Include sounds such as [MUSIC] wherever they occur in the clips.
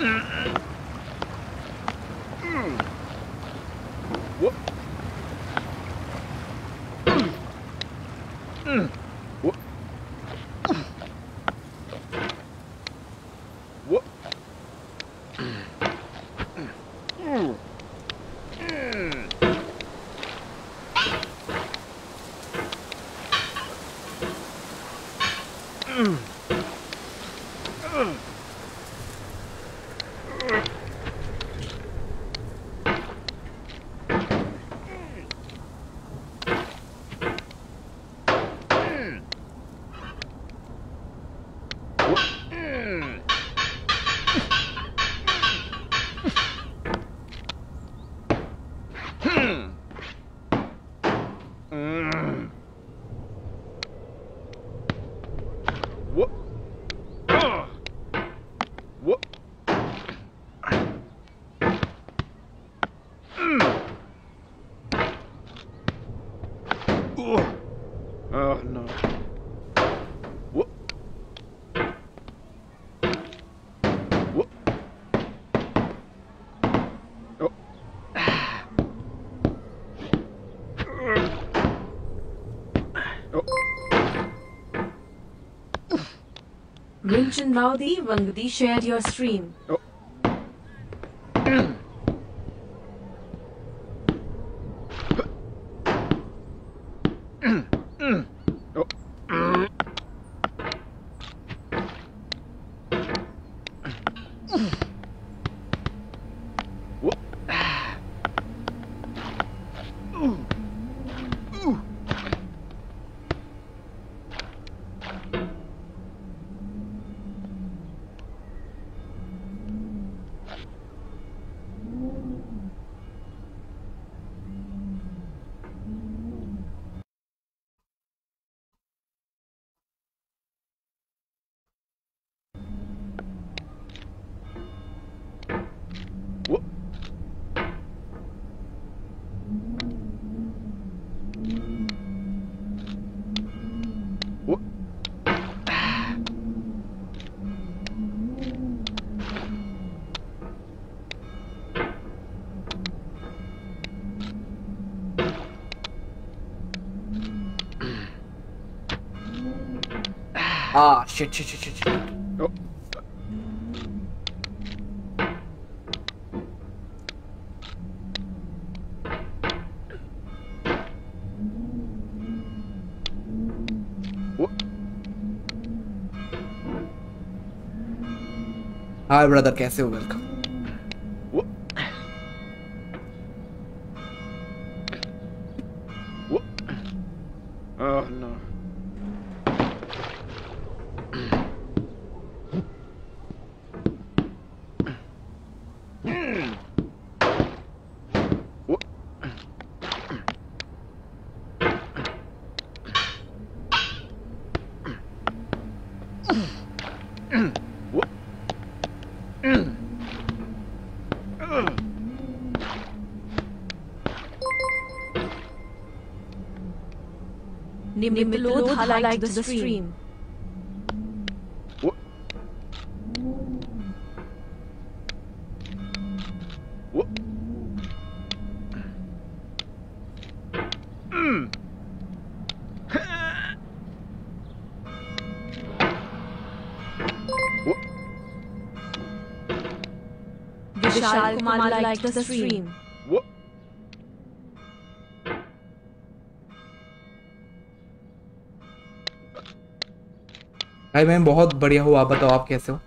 嗯 Rinchen Maudi Wangdi shared your stream. Oh. Ah, shit, shit, shit, shit, shit. Oh. Hi brother कैसे हो welcome Nimilod highlight the stream. Mm. Whoop. Vishal Kumar liked the stream. भाई मैं बहुत बढ़िया हूँ। आप बताओ आप कैसे हो?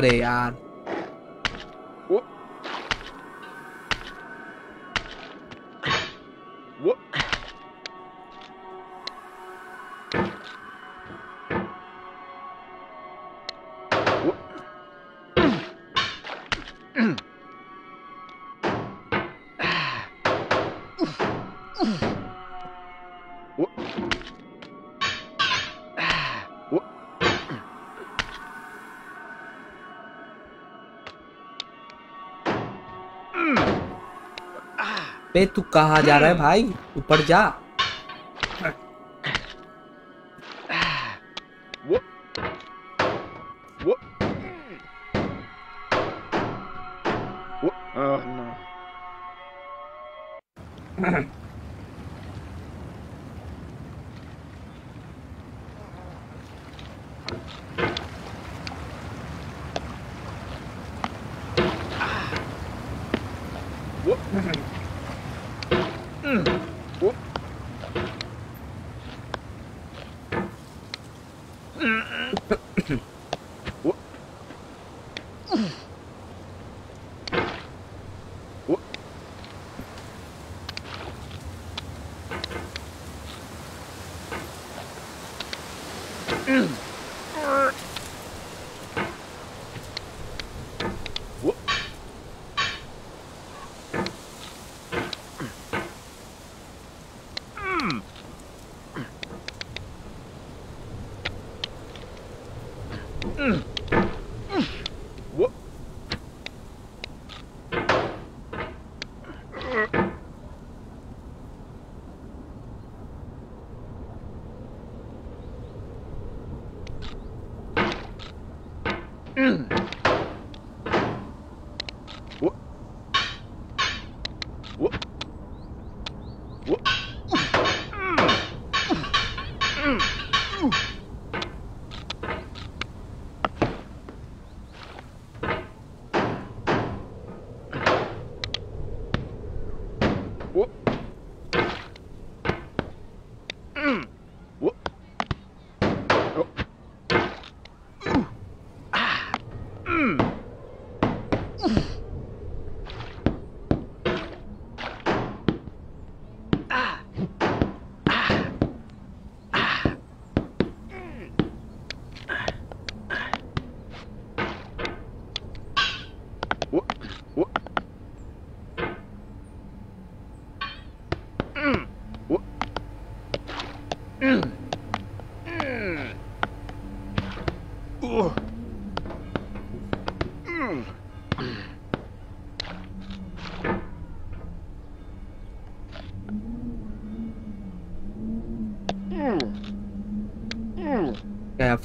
They à, पे तू कहा जा रहा है भाई? ऊपर जा।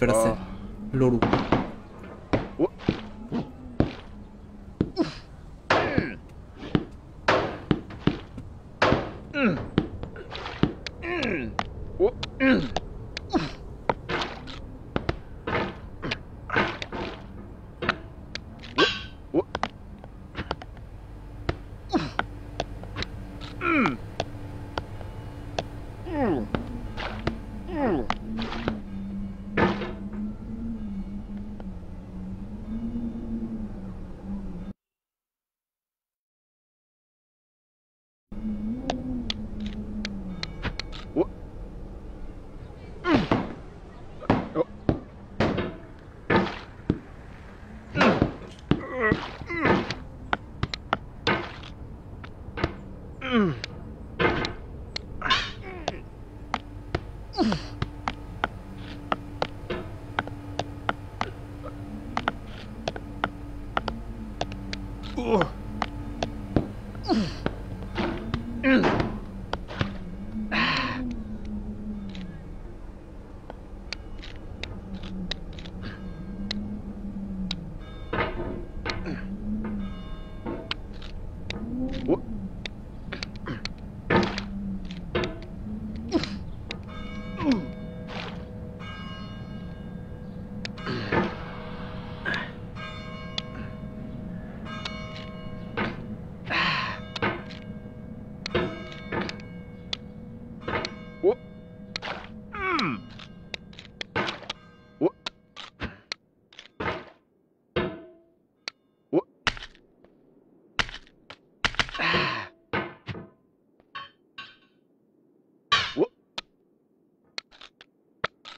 फिर से लोड़ू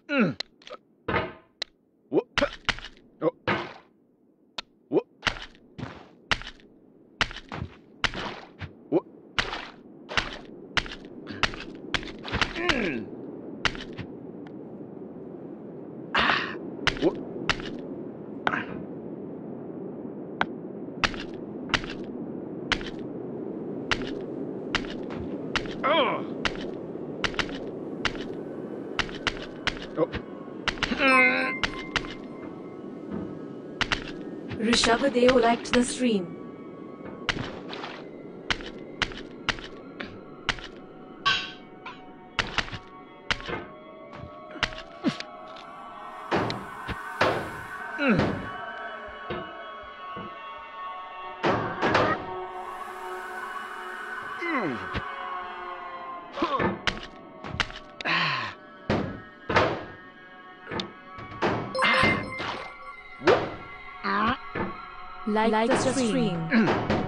Mm. Oh. Oh. Mm. Shabadeo liked the stream. Mm. like, like the stream. [CLEARS THROAT]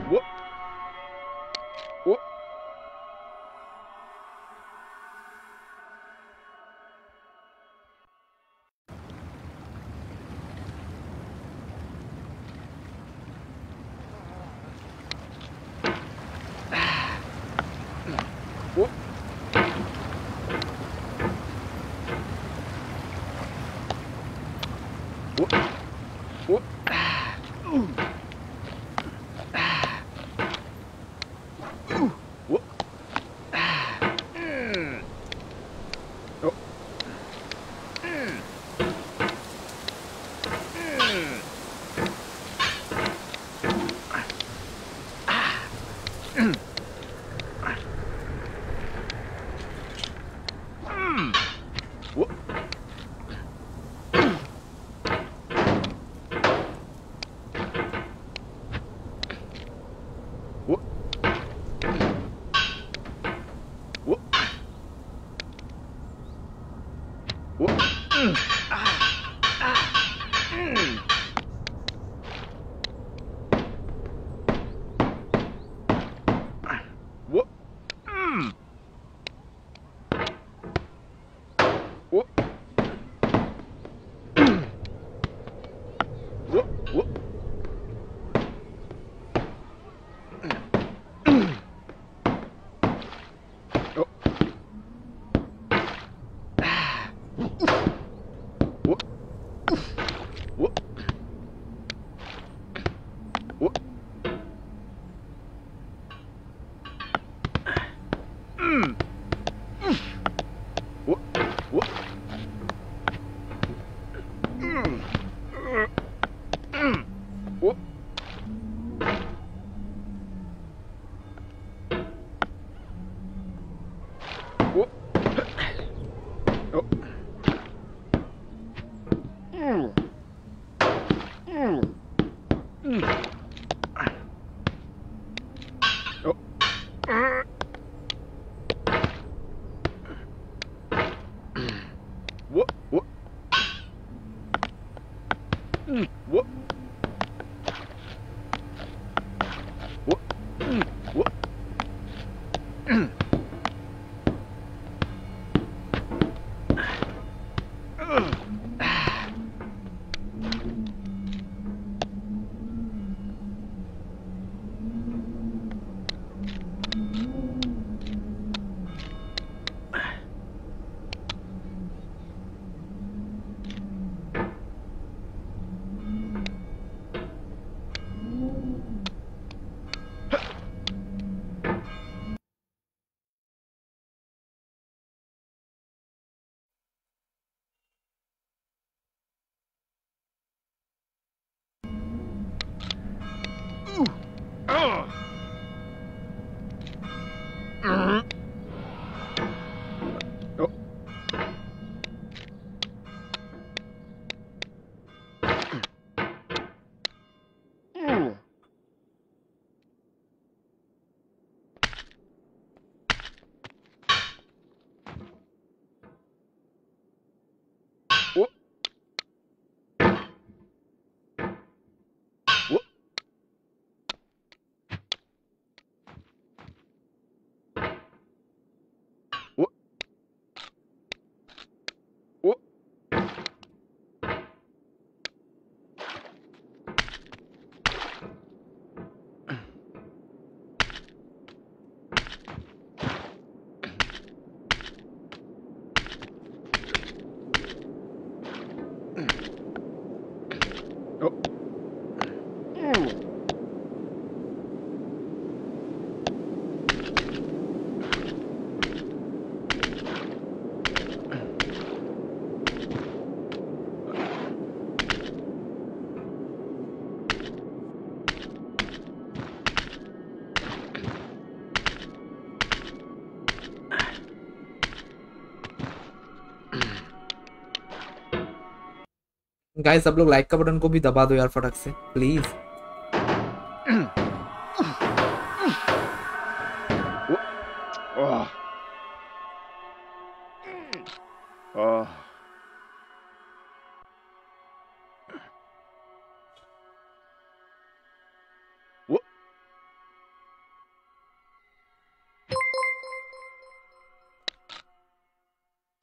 Guys सब लोग लाइक का बटन को भी दबा दो यार फटक से please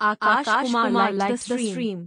Akash Kumar like the stream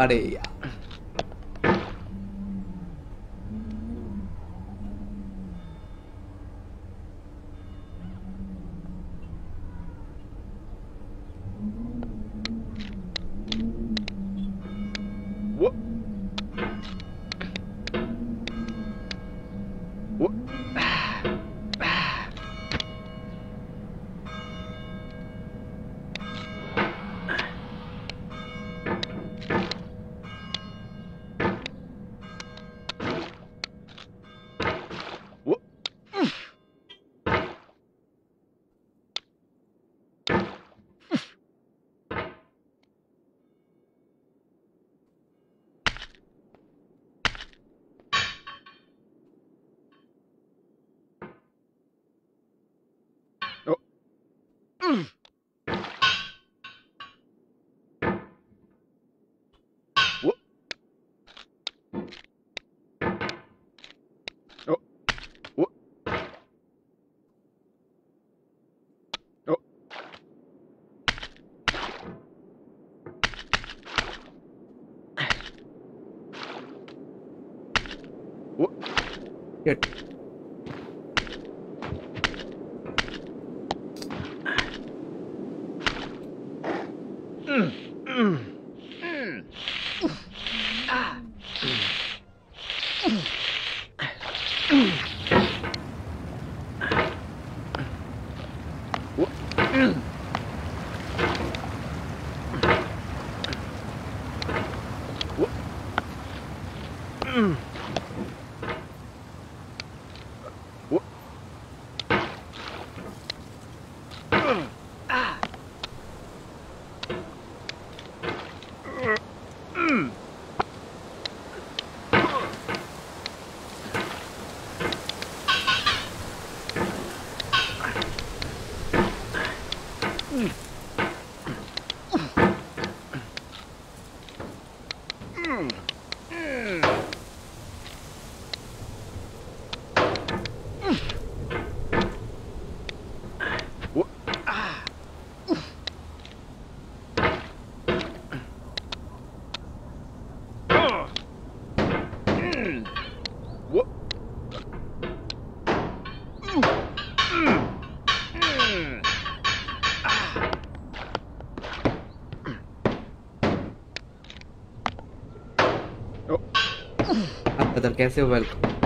あれ Oh. Good. खत्म कैसे हो welcome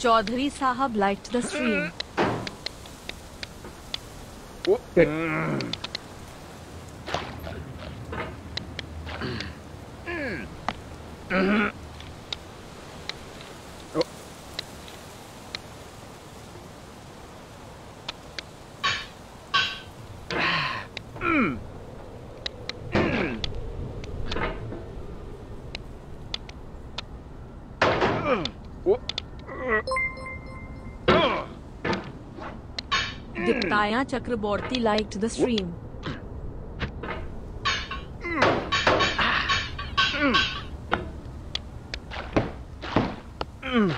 Chaudhary Sahab liked the stream. Good. Whoop. Diptaya Chakraborty liked the stream. B.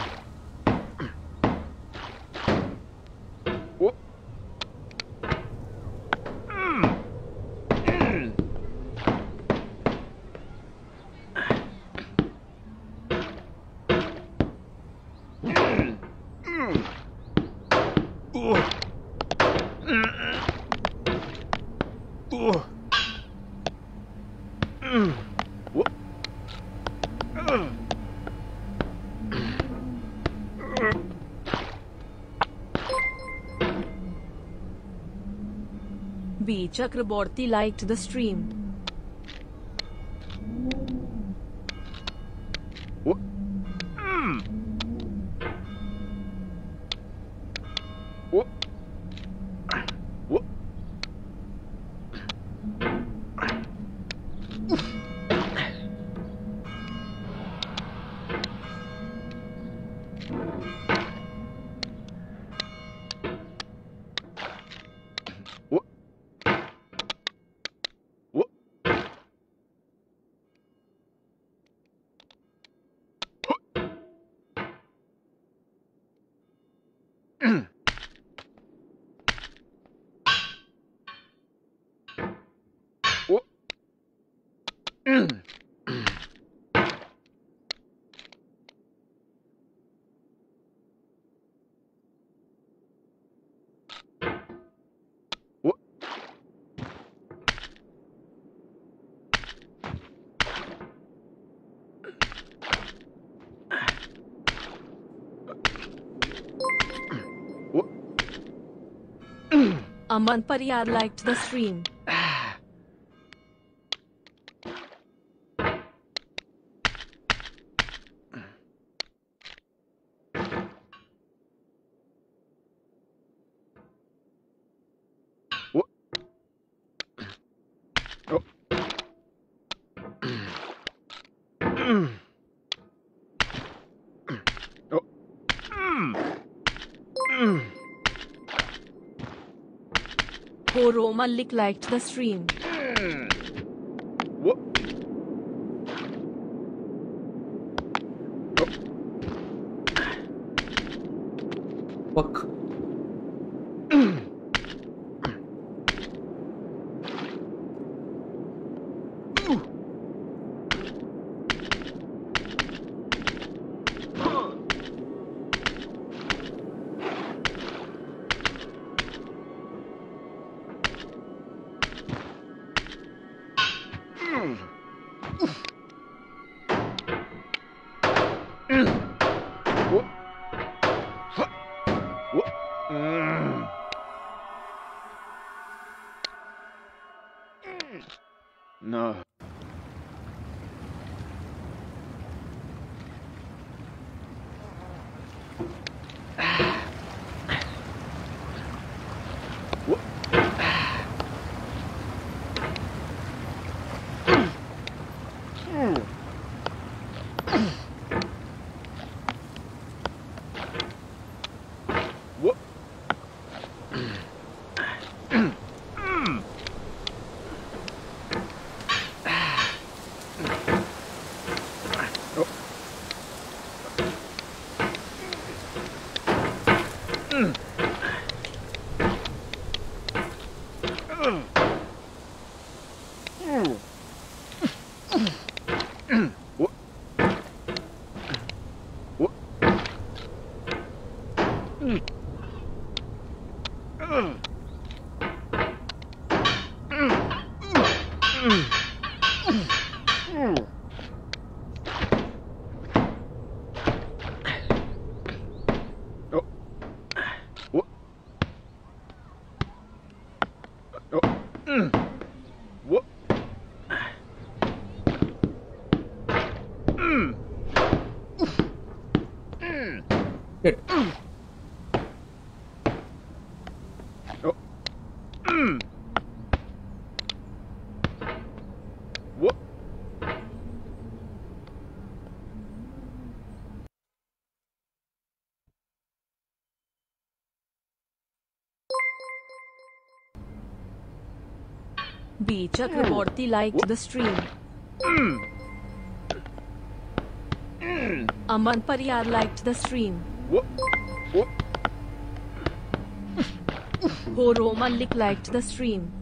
Chakraborty liked the stream. Aman Pariyar liked the stream. Horo Malik liked the stream. B. Chakraborty liked the stream. Hmm. Aman Pariyar liked the stream. Ho Malik liked the stream.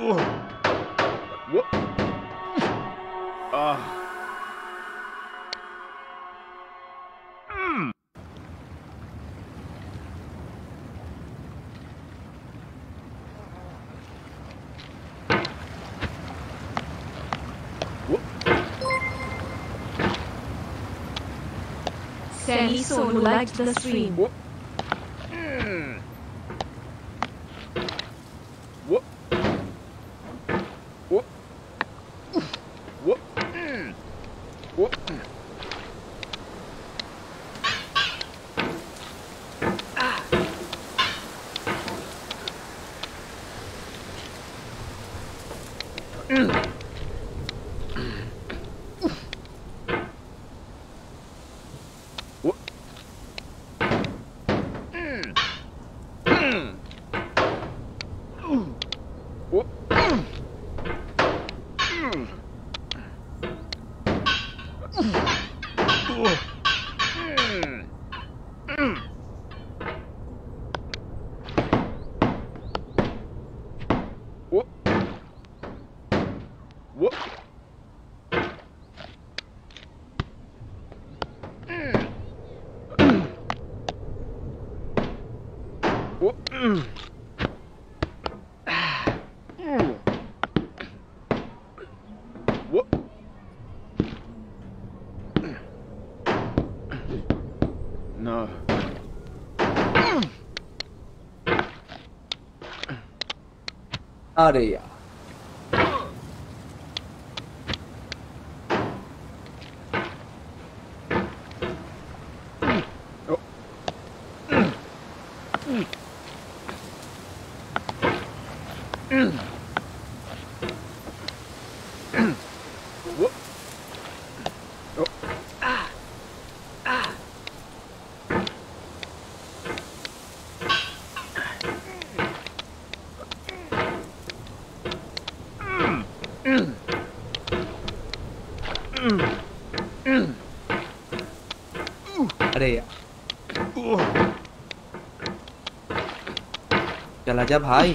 What? Ah. What? Sally Sonu liked the stream. What? area. Mm-hmm. Raja भाई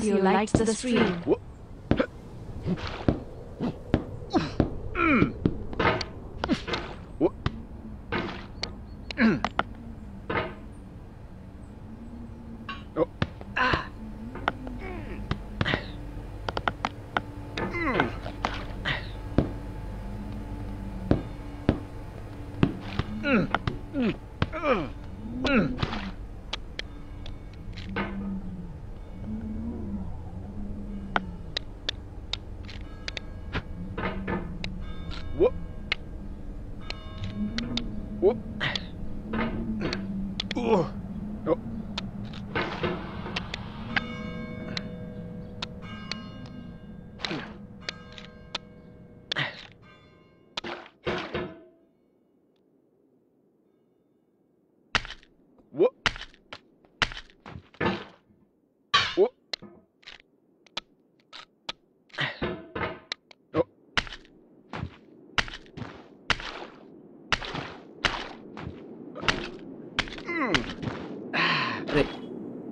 Brian Ignacio likes the stream.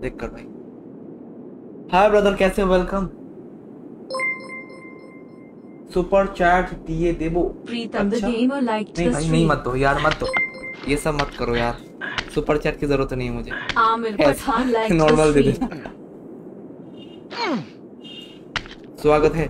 देख कर भाई। हाय brother कैसे हो? Welcome super chat दिए देबो। प्रीतम the अच्छा। Like नहीं भाई नहीं मत दो यार मत दो ये सब मत करो यार। सुपर चैट की ज़रूरत नहीं है मुझे। आमिर पठान लाइक नॉर्मल दे दे। स्वागत है।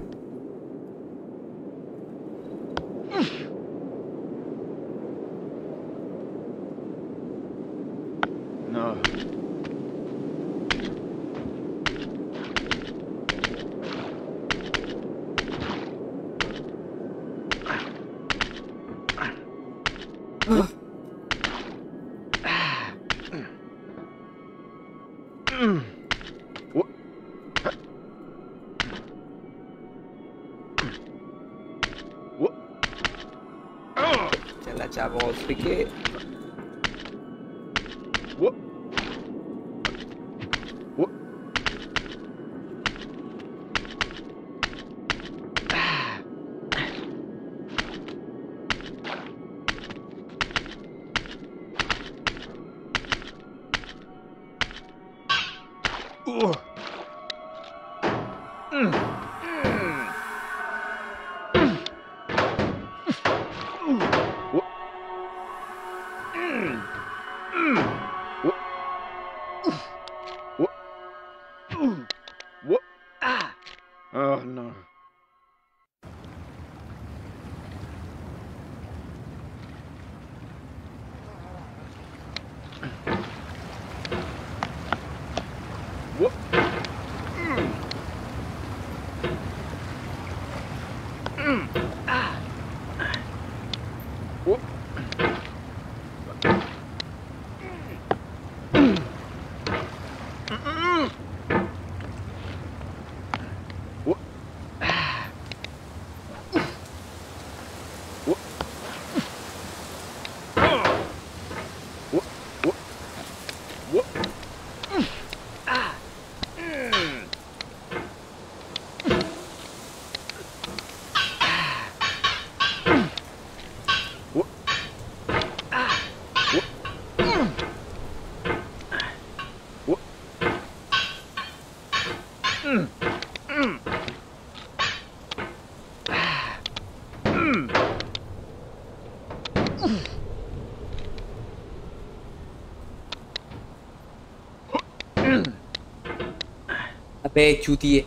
Oh no. अबे चूतिए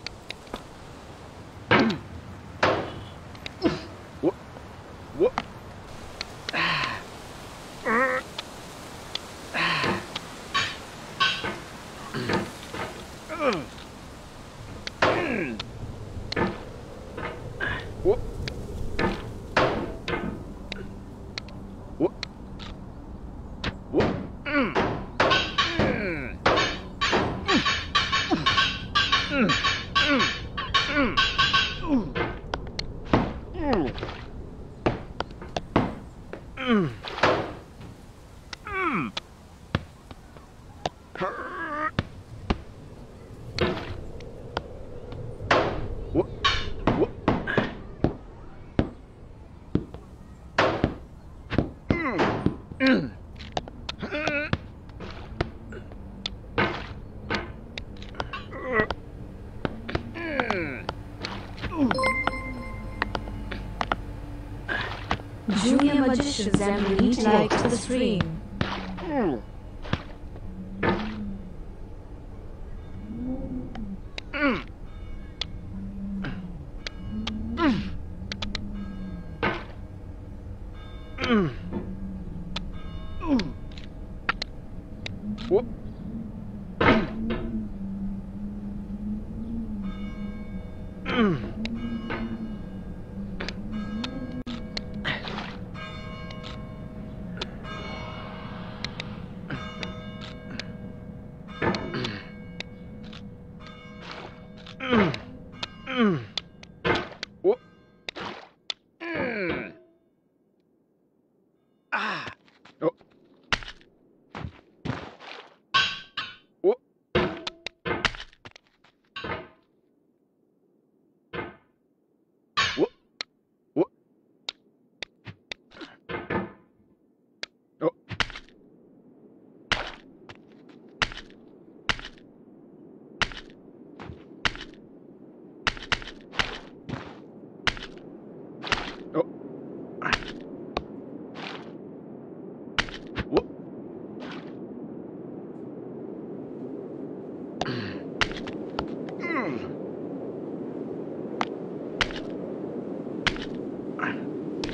nations and reach like to the stream.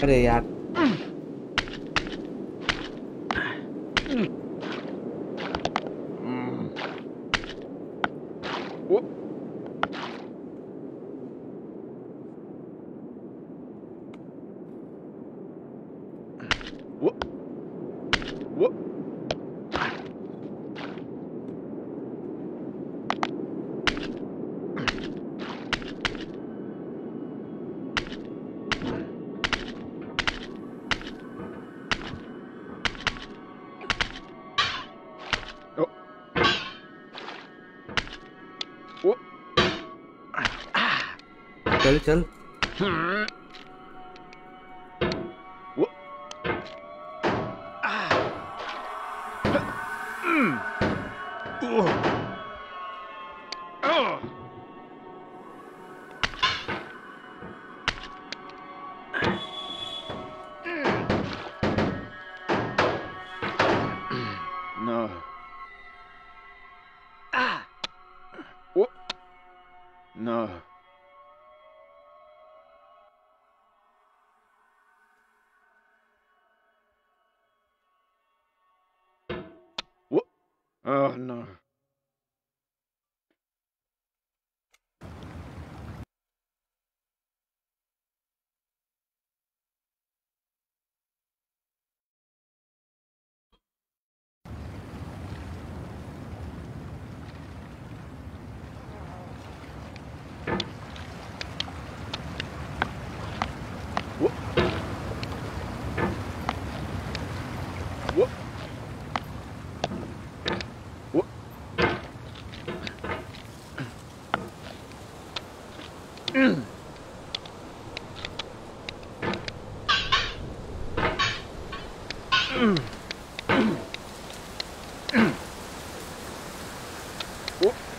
अरे यार Whoop. 전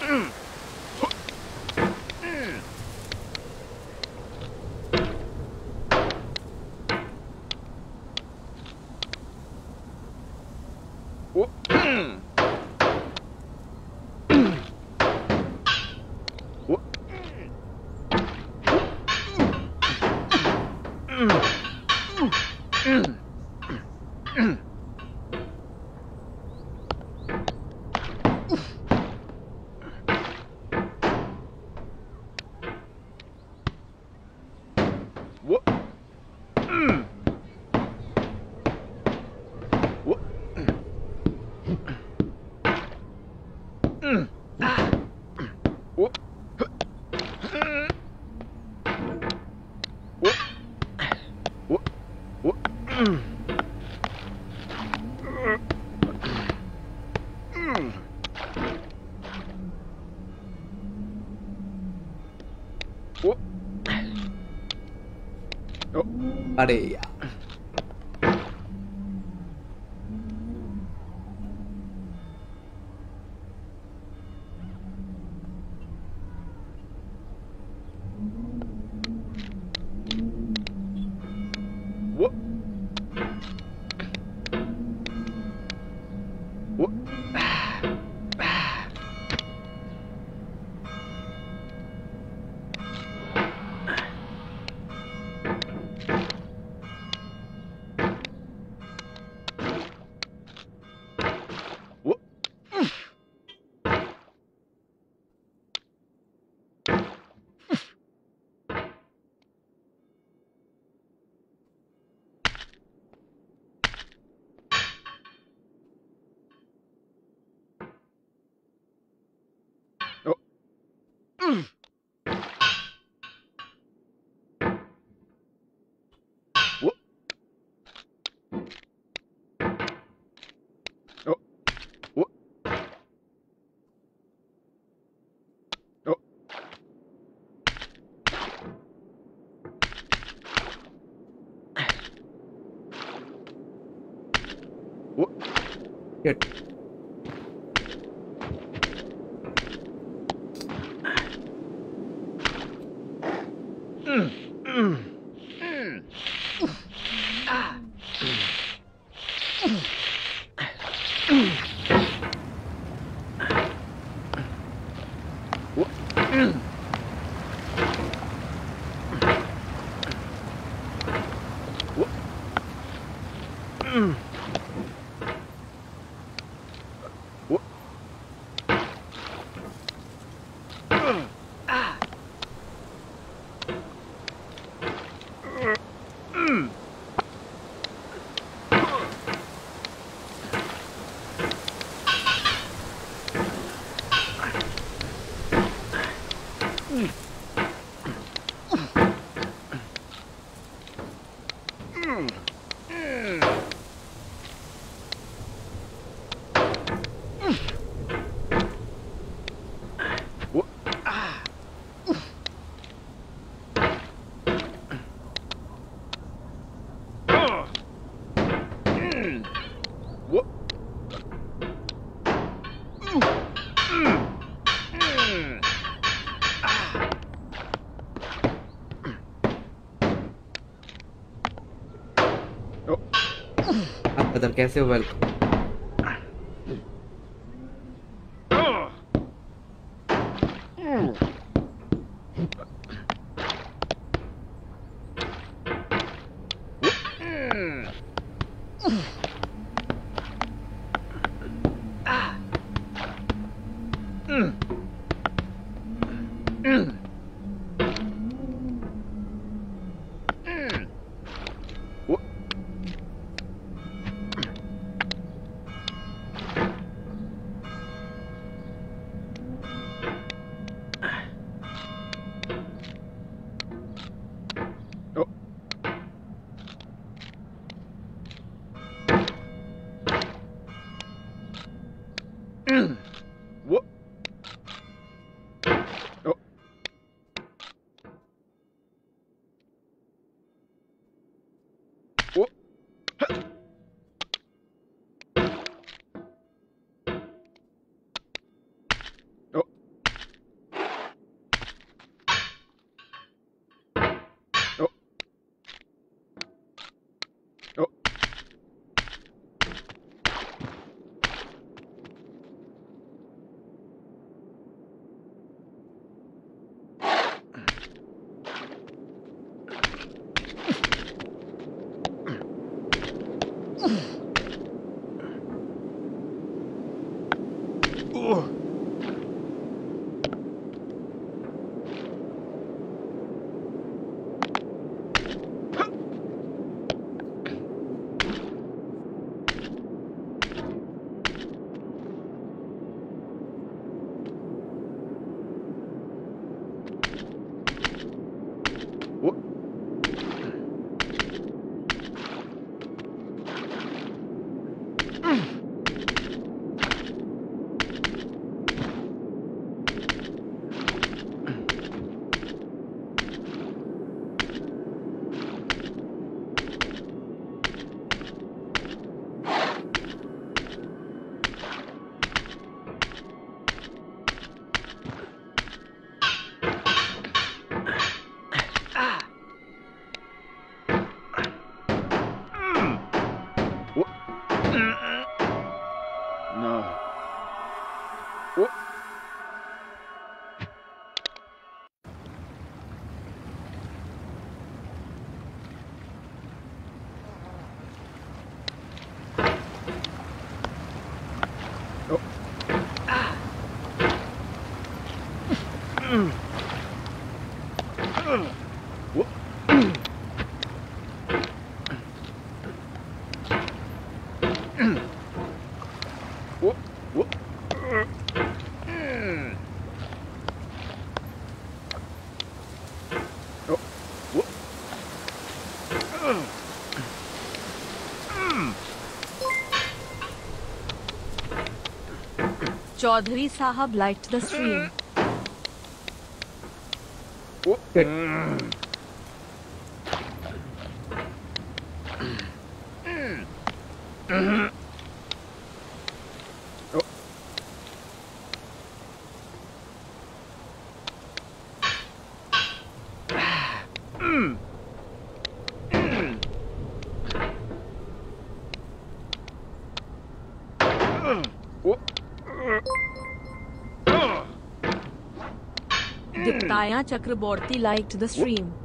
Mm. あれや。Shit. ब्रदर कैसे हो? Welcome Chaudhary Sahab liked the stream. Diptaya Chakraborty liked the stream.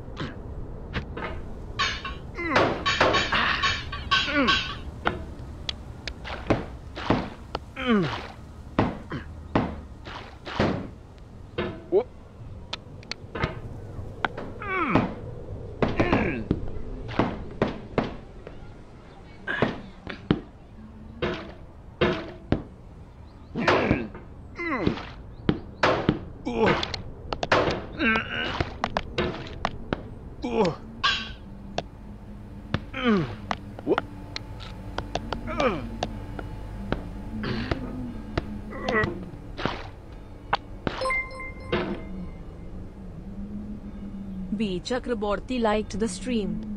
Chakraborty liked the stream.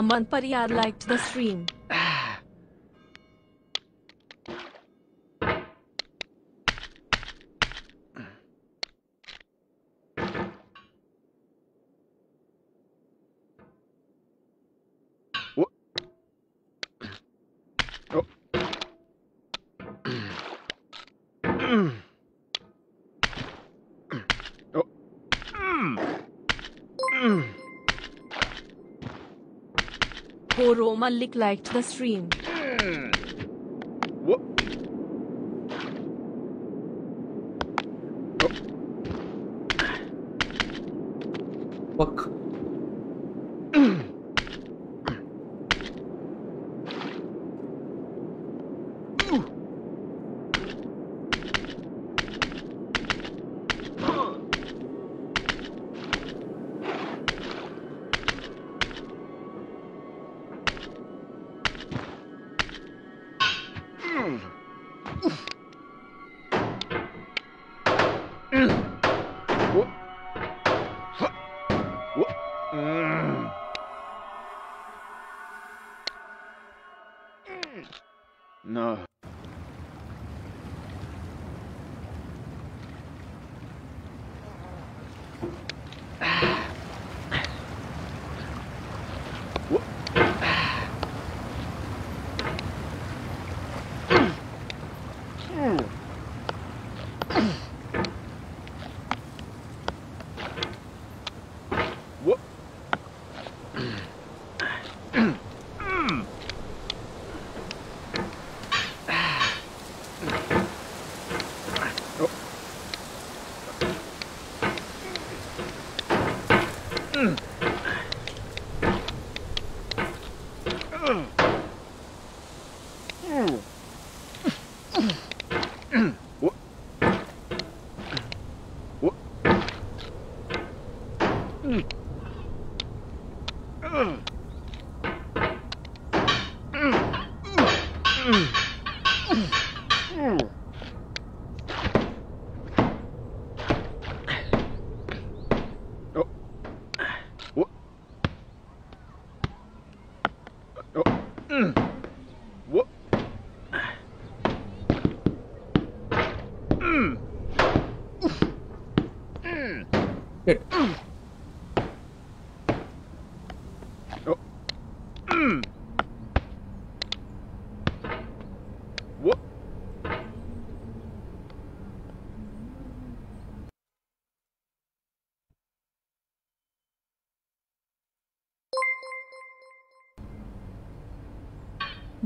Aman Pariyar liked the stream. Whoop. [CLEARS THROAT] Oh. [CLEARS THROAT] Mm. Malik liked the stream. Hmm.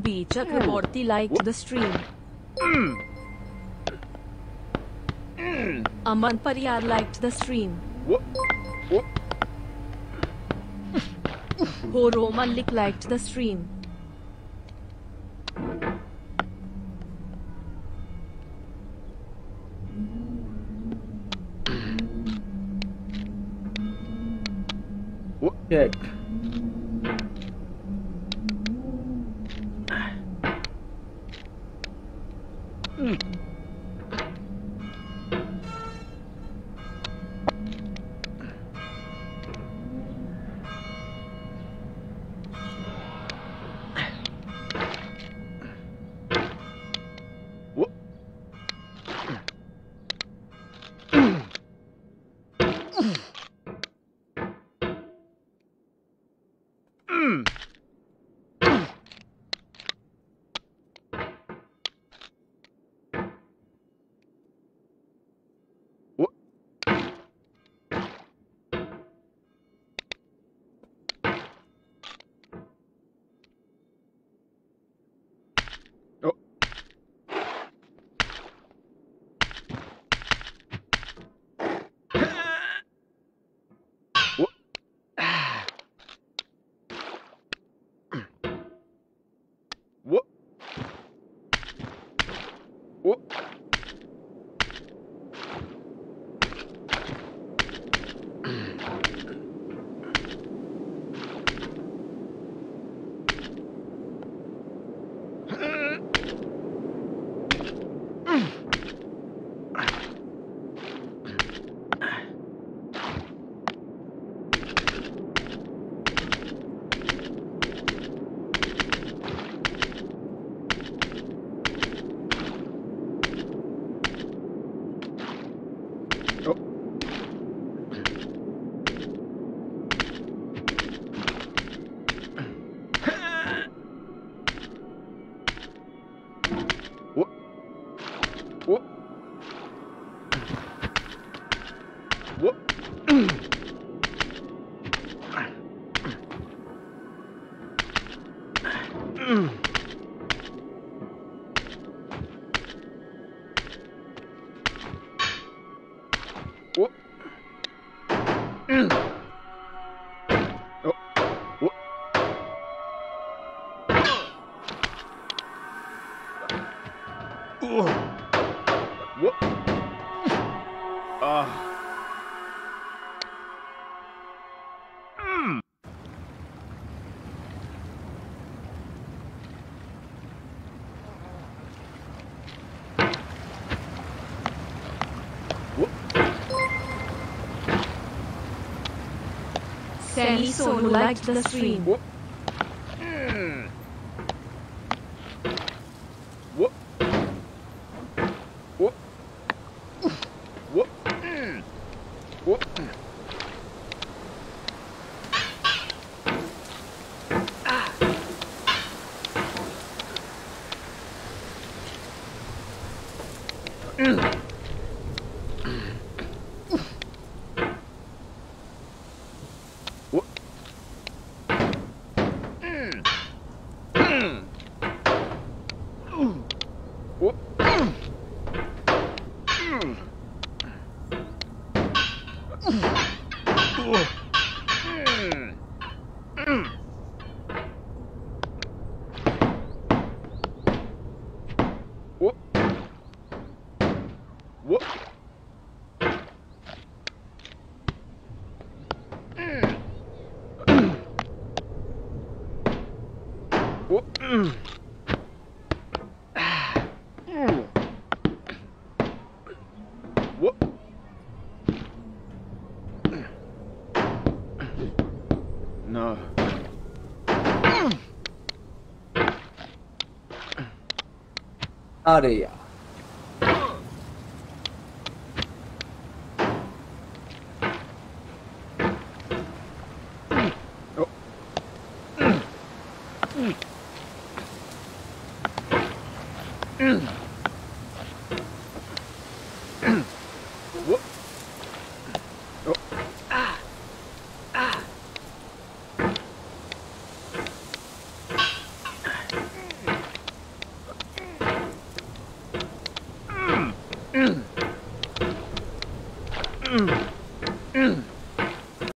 B. Chakraborty hmm. liked the stream. Hmm. Aman Pariyar liked the stream. Ho Romanlik liked the stream. Sally Sonu liked the stream. Mm. areia